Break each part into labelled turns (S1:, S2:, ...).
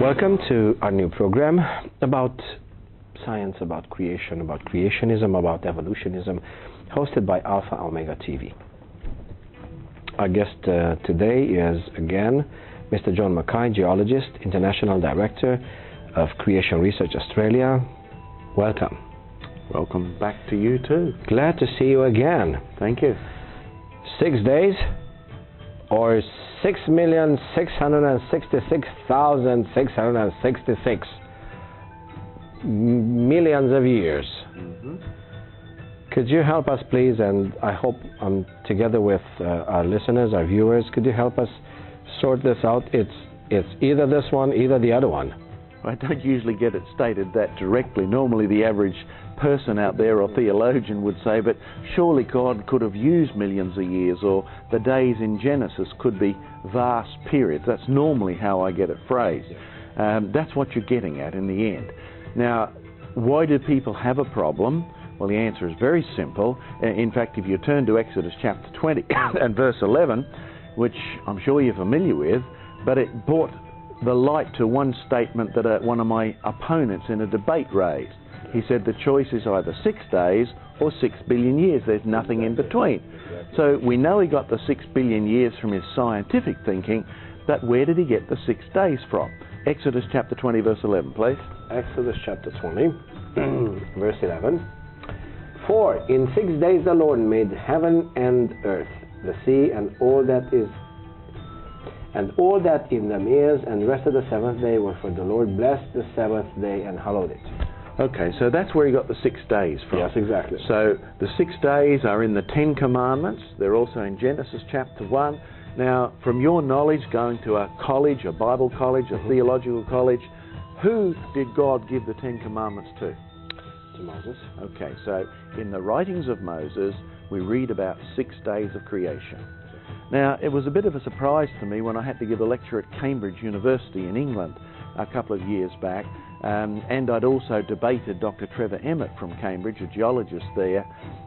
S1: Welcome to our new program about science, about creation, about creationism, about evolutionism, hosted by Alpha Omega TV. Our guest uh, today is again Mr. John Mackay, geologist, international director of Creation Research Australia. Welcome.
S2: Welcome back to you too.
S1: Glad to see you again.
S2: Thank you.
S1: Six days or 6,666,666 millions of years.
S2: Mm-hmm.
S1: Could you help us, please? And I hope um, together with uh, our listeners, our viewers, could you help us sort this out? It's it's either this one, either the other one.
S2: I don't usually get it stated that directly. Normally, the average person out there or theologian would say, but surely God could have used millions of years, or the days in Genesis could be vast periods. That's normally how I get it phrased. Um, that's what you're getting at in the end. Now, why do people have a problem? Well, the answer is very simple. In fact, if you turn to Exodus chapter 20 and verse 11, which I'm sure you're familiar with, but it brought the light to one statement that uh, one of my opponents in a debate raised. He said the choice is either six days or six billion years. There's nothing in between. So we know he got the six billion years from his scientific thinking, but where did he get the six days from? Exodus chapter 20, verse 11, please.
S1: Exodus chapter 20, verse 11. For in six days the Lord made heaven and earth, the sea, and all that is and all that in them is, and the rest of the seventh day for the Lord blessed the seventh day and hallowed it.
S2: Okay, so that's where he got the six days from.
S1: Yes, exactly.
S2: So the six days are in the Ten Commandments. They're also in Genesis chapter 1. Now, from your knowledge, going to a college, a Bible college, a mm-hmm. theological college, who did God give the Ten Commandments to?
S1: To Moses.
S2: Okay, so in the writings of Moses, we read about six days of creation. Now, it was a bit of a surprise to me when I had to give a lecture at Cambridge University in England a couple of years back, um, and I'd also debated Dr. Trevor Emmett from Cambridge, a geologist there,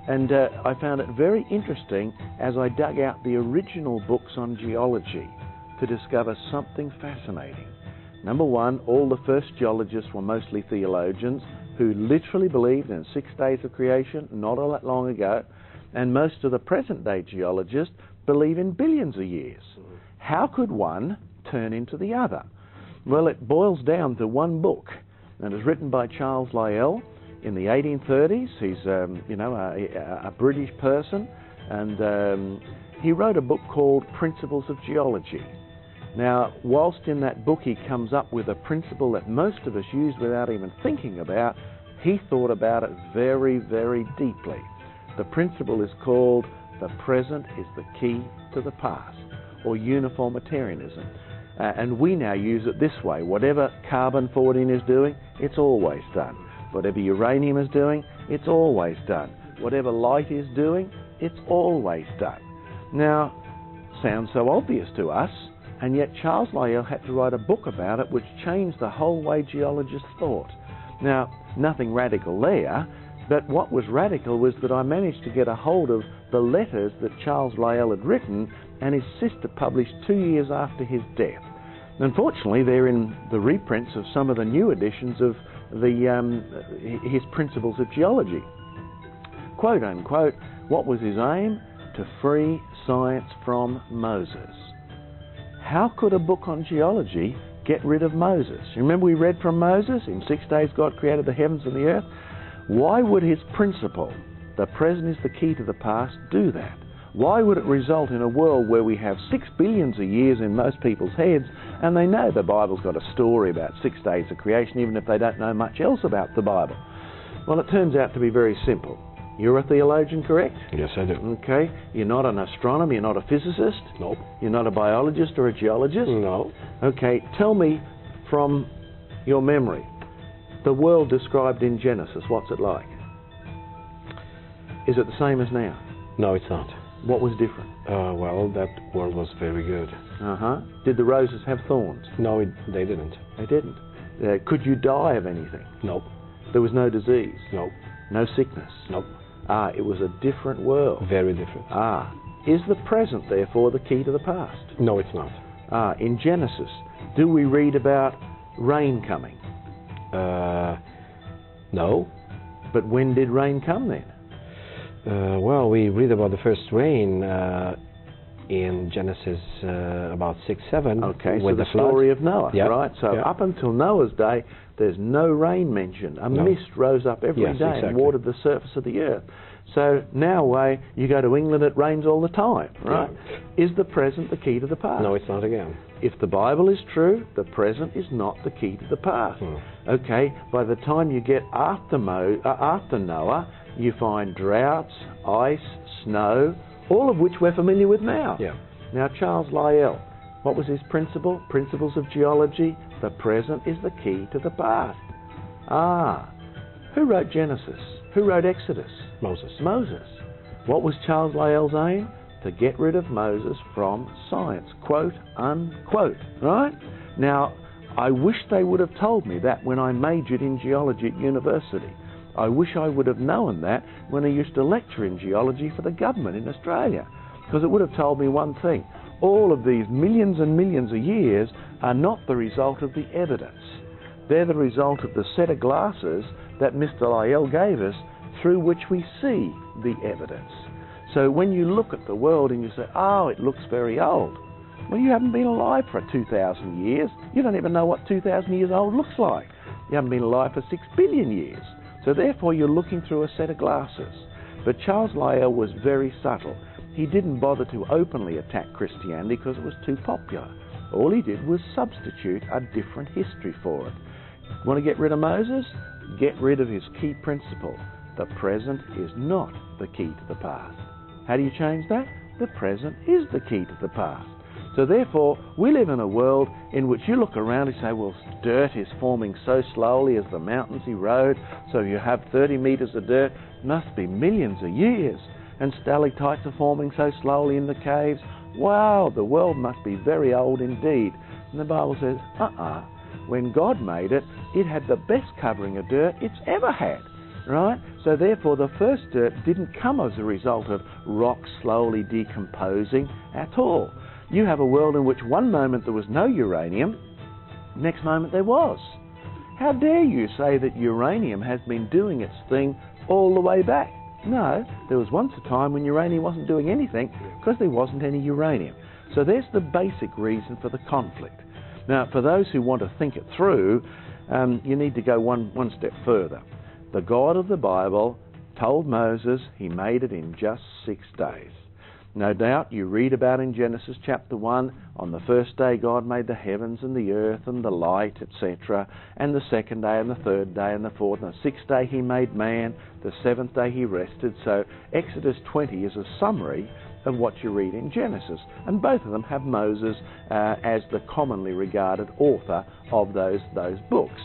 S2: and uh, I found it very interesting as I dug out the original books on geology to discover something fascinating. Number one, all the first geologists were mostly theologians who literally believed in six days of creation, not all that long ago, and most of the present day geologists believe in billions of years. How could one turn into the other? Well, it boils down to one book, and it's written by Charles Lyell in the 1830s. He's, um, you know, a, a, British person, and um, he wrote a book called Principles of Geology. Now, whilst in that book he comes up with a principle that most of us use without even thinking about, he thought about it very, very deeply. The principle is called the present is the key to the past, or uniformitarianism. Uh, and we now use it this way whatever carbon 14 is doing, it's always done. Whatever uranium is doing, it's always done. Whatever light is doing, it's always done. Now, sounds so obvious to us, and yet Charles Lyell had to write a book about it which changed the whole way geologists thought. Now, nothing radical there, but what was radical was that I managed to get a hold of the letters that Charles Lyell had written and his sister published two years after his death. Unfortunately, they're in the reprints of some of the new editions of the, um, his Principles of Geology. Quote unquote, what was his aim? To free science from Moses. How could a book on geology get rid of Moses? Remember, we read from Moses in six days God created the heavens and the earth? Why would his principle, the present is the key to the past, do that? Why would it result in a world where we have six billions of years in most people's heads and they know the Bible's got a story about six days of creation even if they don't know much else about the Bible? Well, it turns out to be very simple. You're a theologian, correct?
S1: Yes, I do.
S2: Okay. You're not an astronomer, you're not a physicist?
S1: Nope.
S2: You're not a biologist or a geologist?
S1: No.
S2: Okay. Tell me from your memory, the world described in Genesis, what's it like? Is it the same as now?
S1: No, it's not.
S2: What was different?
S1: Uh, well, that world was very good.
S2: Uh huh. Did the roses have thorns?
S1: No, it, they didn't.
S2: They didn't. Uh, could you die of anything?
S1: Nope.
S2: There was no disease,
S1: Nope.
S2: no sickness.
S1: Nope.
S2: Ah, it was a different world.
S1: Very different.
S2: Ah, is the present therefore the key to the past?
S1: No, it's not.
S2: Ah, in Genesis, do we read about rain coming?
S1: Uh, no.
S2: But when did rain come then?
S1: Uh, well, we read about the first rain uh, in Genesis uh, about 6 7.
S2: Okay, so
S1: with
S2: the,
S1: the,
S2: story of Noah,
S1: Yeah,
S2: right? So
S1: yeah.
S2: up until Noah's day, there's no rain mentioned. A
S1: No.
S2: mist rose up every day
S1: Yes,
S2: and
S1: exactly.
S2: watered the surface of the earth. So now, way you go to England, it rains all the time, right? Is the present the key to the past?
S1: No, it's not again.
S2: If the Bible is true, the present is not the key to the past.
S1: Hmm.
S2: Okay, by the time you get after, Mo, uh, after Noah, you find droughts, ice, snow, all of which we're familiar with now.
S1: Yeah.
S2: Now, Charles Lyell, what was his principle? Principles of geology. The present is the key to the past. Ah, who wrote Genesis? Who wrote Exodus?
S1: Moses.
S2: Moses. What was Charles Lyell's aim? To get rid of Moses from science, quote unquote. Right? Now, I wish they would have told me that when I majored in geology at university. I wish I would have known that when I used to lecture in geology for the government in Australia, because it would have told me one thing. All of these millions and millions of years are not the result of the evidence. They're the result of the set of glasses that Mr. Lyell gave us through which we see the evidence. So when you look at the world and you say, oh, it looks very old, well, you haven't been alive for 2,000 years. You don't even know what 2,000 years old looks like. You haven't been alive for 6 billion years. So therefore, you're looking through a set of glasses. But Charles Lyell was very subtle. He didn't bother to openly attack Christianity because it was too popular. All he did was substitute a different history for it. Want to get rid of Moses? Get rid of his key principle. The present is not the key to the past. How do you change that? The present is the key to the past. So therefore, we live in a world in which you look around and say, well, dirt is forming so slowly as the mountains erode, so you have 30 metres of dirt, must be millions of years. And stalactites are forming so slowly in the caves. Wow, the world must be very old indeed. And the Bible says, uh-uh. When God made it, it had the best covering of dirt it's ever had right? So therefore, the first dirt didn't come as a result of rock slowly decomposing at all. You have a world in which one moment there was no uranium, next moment there was. How dare you say that uranium has been doing its thing all the way back? No, there was once a time when uranium wasn't doing anything because there wasn't any uranium. So there's the basic reason for the conflict. Now, for those who want to think it through, um, you need to go one, one step further. The God of the Bible told Moses he made it in just six days. No doubt you read about in Genesis chapter 1 on the first day God made the heavens and the earth and the light, etc. And the second day and the third day and the fourth and the sixth day he made man. The seventh day he rested. So Exodus 20 is a summary of what you read in Genesis. And both of them have Moses uh, as the commonly regarded author of those, those books.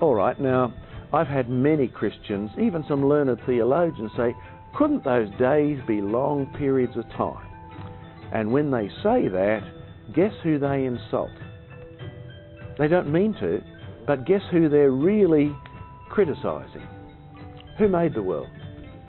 S2: All right, now I've had many Christians, even some learned theologians, say, couldn't those days be long periods of time? And when they say that, guess who they insult? They don't mean to, but guess who they're really criticizing? Who made the world?